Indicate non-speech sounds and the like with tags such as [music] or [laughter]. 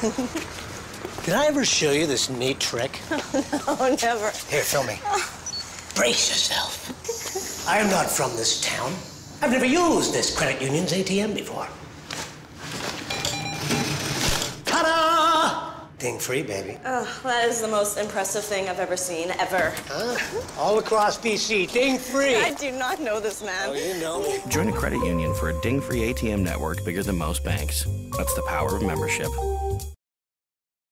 Did I ever show you this neat trick? [laughs] No, never. Here, film me. Oh. Brace yourself. I am not from this town. I've never used this credit union's ATM before. Ta-da! Ding free, baby. Oh, that is the most impressive thing I've ever seen, ever. Huh? All across BC, ding free. I do not know this man. Oh, you know me. Join a credit union for a ding free ATM network bigger than most banks. That's the power of membership.